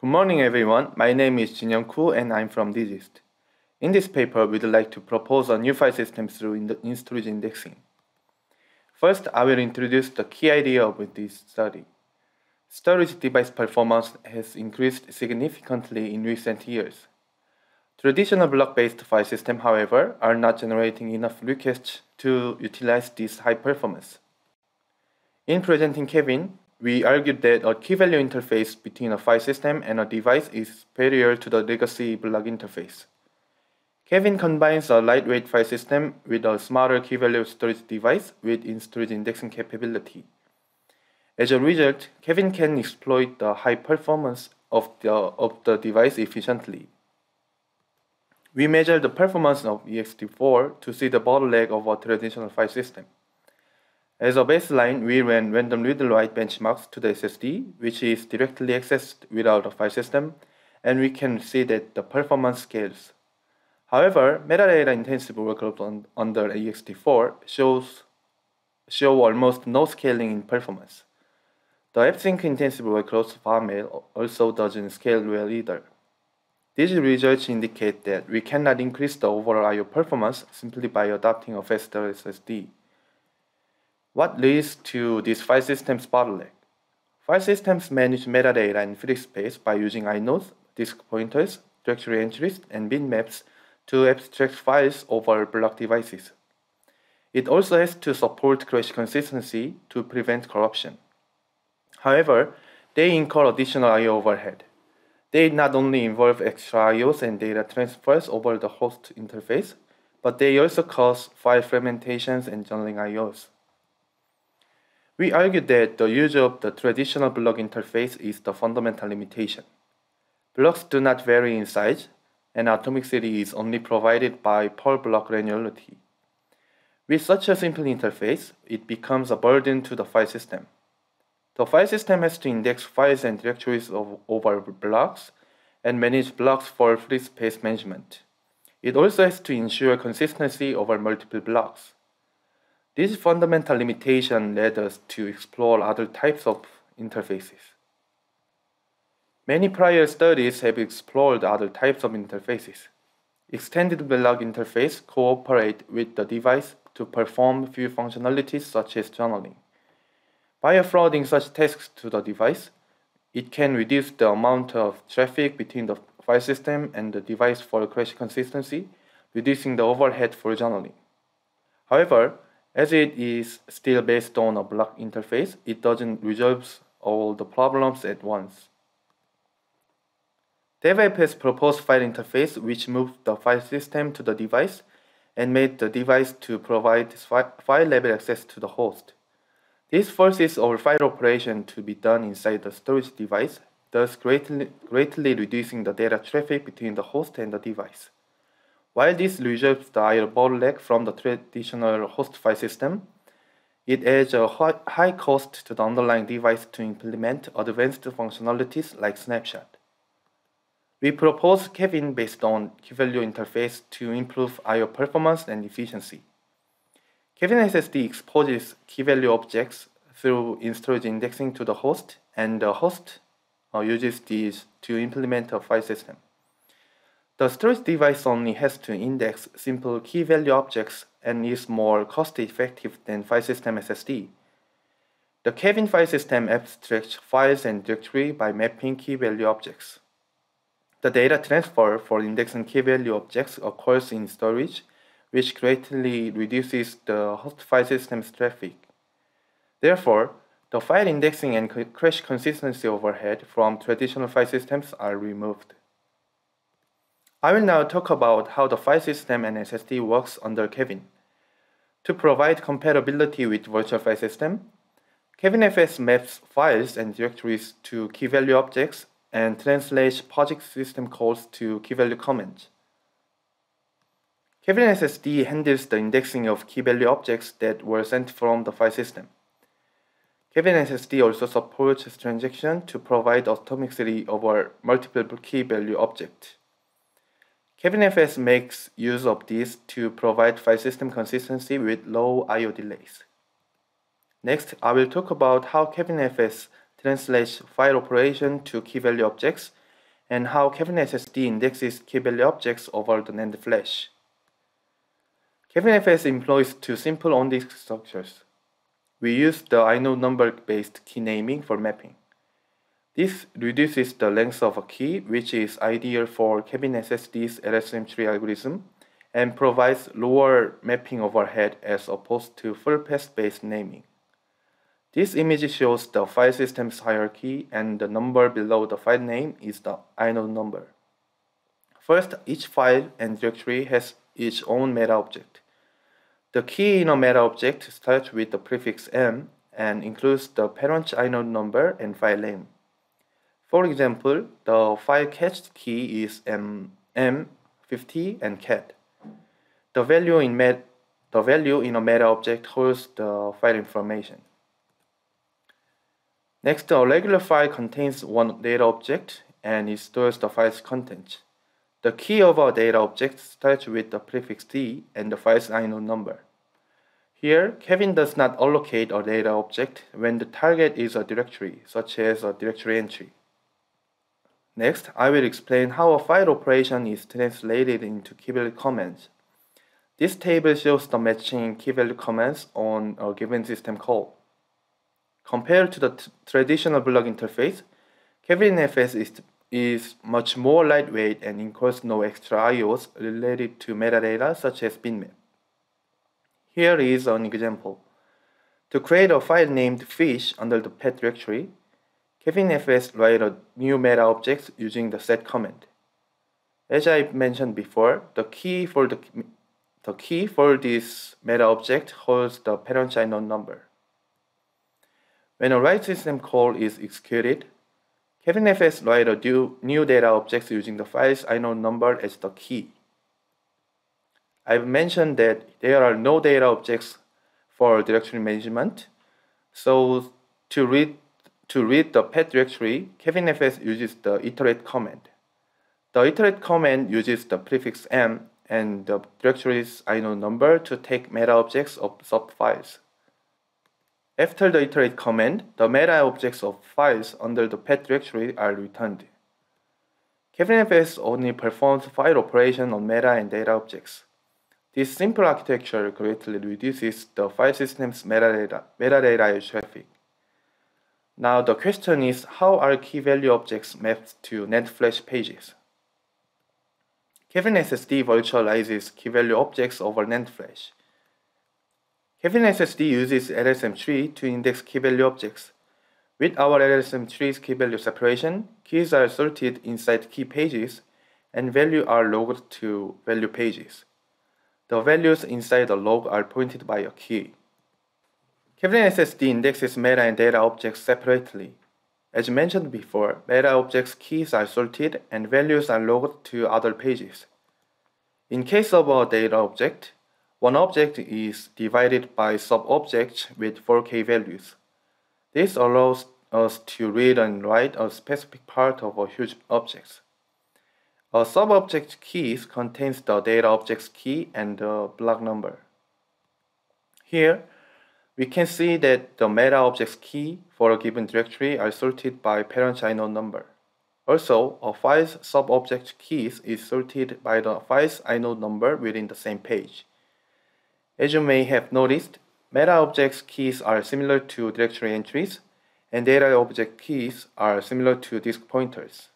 Good morning, everyone. My name is Jinhyung Koo, and I'm from DGIST. In this paper, we'd like to propose a new file system through in-storage indexing. First, I will introduce the key idea of this study. Storage device performance has increased significantly in recent years. Traditional block-based file systems, however, are not generating enough requests to utilize this high performance. In presenting Kevin, we argued that a key-value interface between a file system and a device is superior to the legacy block interface. Kevin combines a lightweight file system with a smarter key-value storage device with in-storage indexing capability. As a result, Kevin can exploit the high performance of the, of the device efficiently. We measure the performance of ext4 to see the bottleneck of a traditional file system. As a baseline, we ran random read-write benchmarks to the SSD, which is directly accessed without a file system, and we can see that the performance scales. However, metadata-intensive workloads on, under ext4 shows show almost no scaling in performance. The fsync-intensive workloads FileMail also doesn't scale well either. These results indicate that we cannot increase the overall I.O. performance simply by adopting a faster SSD. What leads to this file system's bottleneck? File systems manage metadata in free space by using inodes, disk pointers, directory entries, and bitmaps to abstract files over block devices. It also has to support crash consistency to prevent corruption. However, they incur additional I.O. overhead. They not only involve extra I.O.s and data transfers over the host interface, but they also cause file fragmentations and journaling I.O.s. We argue that the use of the traditional block interface is the fundamental limitation. Blocks do not vary in size, and atomicity is only provided by per block granularity. With such a simple interface, it becomes a burden to the file system. The file system has to index files and directories of, over blocks and manage blocks for free space management. It also has to ensure consistency over multiple blocks. This fundamental limitation led us to explore other types of interfaces. Many prior studies have explored other types of interfaces. Extended block interface cooperate with the device to perform few functionalities such as journaling. By offloading such tasks to the device, it can reduce the amount of traffic between the file system and the device for crash consistency, reducing the overhead for journaling. However, as it is still based on a block interface, it doesn't resolve all the problems at once. DevFS proposed file interface which moved the file system to the device and made the device to provide file level access to the host. This forces our file operation to be done inside the storage device, thus greatly, greatly reducing the data traffic between the host and the device. While this the IO bottleneck from the traditional host file system, it adds a high cost to the underlying device to implement advanced functionalities like snapshot. We propose Kevin based on key-value interface to improve I.O. performance and efficiency. Kevin SSD exposes key-value objects through in-storage indexing to the host, and the host uh, uses these to implement a file system. The storage device only has to index simple key value objects and is more cost effective than file system SSD. The Kevin file system abstracts files and directory by mapping key value objects. The data transfer for indexing key value objects occurs in storage, which greatly reduces the host file system's traffic. Therefore, the file indexing and crash consistency overhead from traditional file systems are removed. I will now talk about how the file system and SSD works under Kevin. To provide compatibility with virtual file system, KevinFS maps files and directories to key value objects and translates POSIX system calls to key value commands. Kevin SSD handles the indexing of key value objects that were sent from the file system. Kevin SSD also supports transaction to provide atomicity over multiple key value objects. KevinFS makes use of this to provide file system consistency with low I.O. delays. Next, I will talk about how KevinFS translates file operation to key value objects and how Kevin SSD indexes key value objects over the NAND flash. KevinFS employs two simple on-disk structures. We use the inode number-based key naming for mapping. This reduces the length of a key, which is ideal for Kevin SSD's LSM tree algorithm, and provides lower mapping overhead as opposed to full path-based naming. This image shows the file system's hierarchy and the number below the file name is the inode number. First, each file and directory has its own meta object. The key in a meta object starts with the prefix m and includes the parent inode number and file name. For example, the file cached key is m, m50 and cat. The value in met, the value in a meta object holds the file information. Next, a regular file contains one data object and it stores the file's contents. The key of a data object starts with the prefix d and the file's inode number. Here, Kevin does not allocate a data object when the target is a directory, such as a directory entry. Next, I will explain how a file operation is translated into key value commands. This table shows the matching key value commands on a given system call. Compared to the traditional block interface, KevinFS is, is much more lightweight and includes no extra IOs related to metadata such as bitmap. Here is an example. To create a file named fish under the pet directory, KevinFS write a new meta object using the set command. As I mentioned before, the key for the, the key for this meta object holds the parent inode number. When a write system call is executed, KevinFS write a new, new data object using the file's inode number as the key. I've mentioned that there are no data objects for directory management. So to read to read the pet directory, KevinFS uses the iterate command. The iterate command uses the prefix m and the directory's inode number to take meta objects of subfiles. After the iterate command, the meta objects of files under the pet directory are returned. KevinFS only performs file operation on meta and data objects. This simple architecture greatly reduces the file system's metadata, metadata traffic. Now the question is how are key value objects mapped to NAND flash pages? Kevin SSD virtualizes key value objects over NAND flash. Kevin SSD uses LSM tree to index key value objects. With our LSM tree's key value separation, keys are sorted inside key pages and values are logged to value pages. The values inside the log are pointed by a key. Kevin SSD indexes meta and data objects separately. As mentioned before, meta objects keys are sorted and values are logged to other pages. In case of a data object, one object is divided by sub-objects with 4k values. This allows us to read and write a specific part of a huge object. A sub-object key contains the data object's key and the block number. Here, we can see that the meta object's key for a given directory are sorted by parent inode number. Also, a file's sub-object keys is sorted by the file's inode number within the same page. As you may have noticed, meta objects keys are similar to directory entries, and data object keys are similar to disk pointers.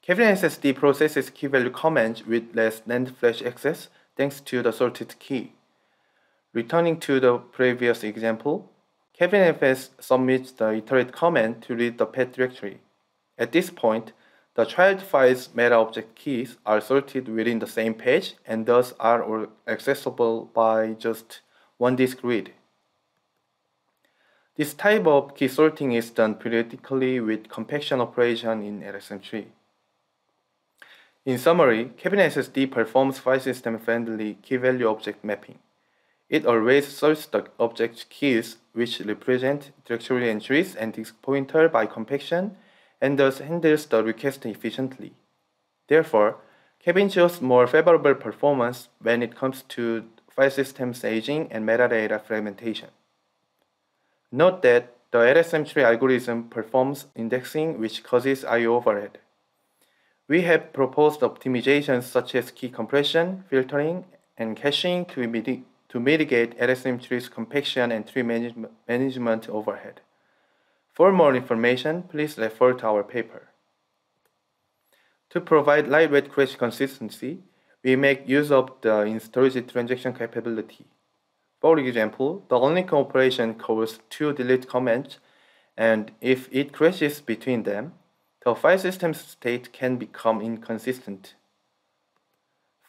Kevin SSD processes key value commands with less NAND flash access thanks to the sorted key. Returning to the previous example, KevinFS submits the iterate command to read the pet directory. At this point, the child file's meta object keys are sorted within the same page and thus are accessible by just one disk read. This type of key sorting is done periodically with compaction operation in LSM tree. In summary, Kevin SSD performs file system friendly key value object mapping. It always sorts the object keys which represent directory entries and disk pointer by compaction and thus handles the request efficiently. Therefore, Kevin shows more favorable performance when it comes to file system aging and metadata fragmentation. Note that the LSM tree algorithm performs indexing which causes I/O overhead. We have proposed optimizations such as key compression, filtering, and caching to, mitig to mitigate LSM trees compaction and tree manage management overhead. For more information, please refer to our paper. To provide lightweight crash consistency, we make use of the in-storage transaction capability. For example, the only operation calls two delete commands, and if it crashes between them, the file system state can become inconsistent.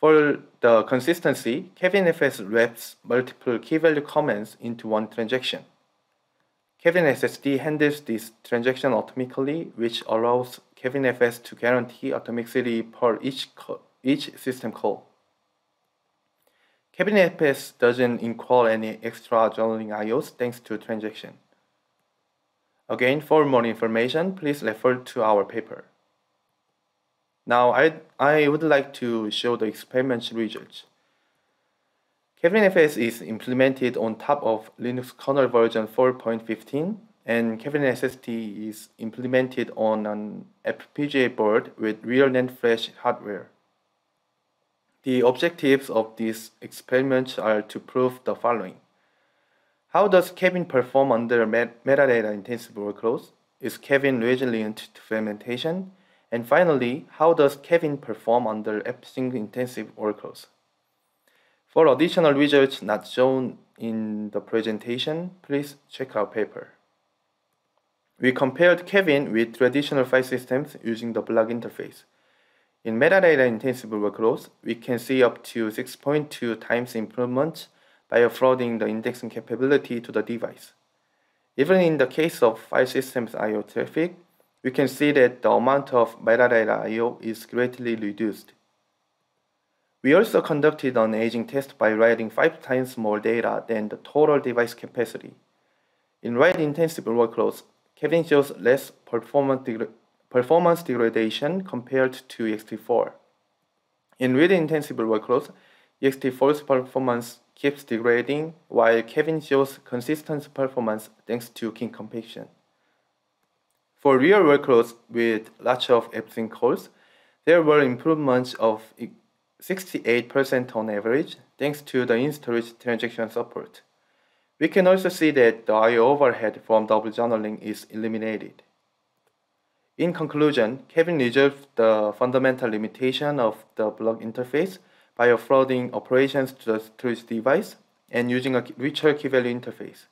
For the consistency, KevinFS wraps multiple key value commands into one transaction. Kevin SSD handles this transaction automatically, which allows KevinFS to guarantee atomicity per each, each system call. KevinFS doesn't include any extra journaling IOs thanks to transaction. Again, for more information, please refer to our paper. Now, I, I would like to show the experiment results. KevinFS is implemented on top of Linux kernel version 4.15 and Kevin SSD is implemented on an FPGA board with real NAND flash hardware. The objectives of this experiment are to prove the following. How does Kevin perform under metadata intensive workloads? Is Kevin resilient to fragmentation? And finally, how does Kevin perform under fsync intensive workloads? For additional results not shown in the presentation, please check our paper. We compared Kevin with traditional file systems using the block interface. In metadata intensive workloads, we can see up to 6.2 times improvement by offloading the indexing capability to the device. Even in the case of file systems I.O. traffic, we can see that the amount of metadata I.O. is greatly reduced. We also conducted an aging test by writing 5 times more data than the total device capacity. In write-intensive workloads, Kevin shows less performance, performance degradation compared to ext4. In read-intensive workloads, ext4's performance keeps degrading, while Kevin shows consistent performance thanks to key compaction. For real workloads with lots of fsync calls, there were improvements of 68% on average thanks to the in-storage transaction support. We can also see that the I.O. overhead from double journaling is eliminated. In conclusion, Kevin resolved the fundamental limitation of the block interface by offloading operations to the storage device and using a richer key-value interface.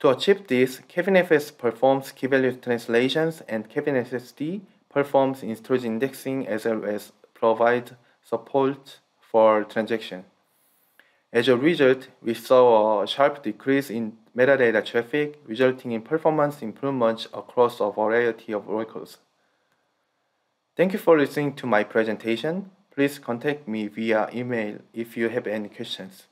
To achieve this, KevinFS performs key-value translations and KevinSSD performs in-storage indexing as well as provides support for transaction. As a result, we saw a sharp decrease in metadata traffic, resulting in performance improvements across a variety of workloads. Thank you for listening to my presentation. Please contact me via email if you have any questions.